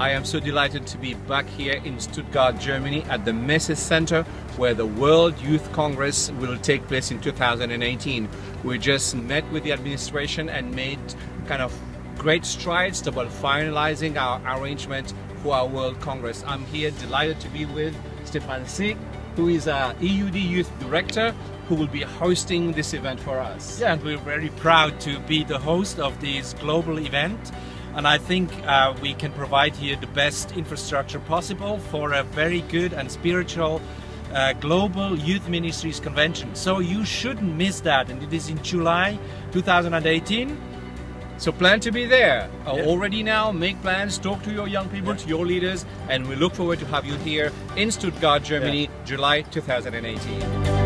I am so delighted to be back here in Stuttgart, Germany at the Messe Center where the World Youth Congress will take place in 2018. We just met with the administration and made kind of great strides about finalizing our arrangement for our World Congress. I'm here delighted to be with Stephan Sigg, who is our EUD Youth Director, who will be hosting this event for us. Yeah, and we're very proud to be the host of this global event. And I think uh, we can provide here the best infrastructure possible for a very good and spiritual uh, Global Youth Ministries Convention. So you shouldn't miss that. And it is in July 2018. So plan to be there uh, Yeah. already now. Make plans, talk to your young people, Yeah. to your leaders, and we look forward to have you here in Stuttgart, Germany, July 2018.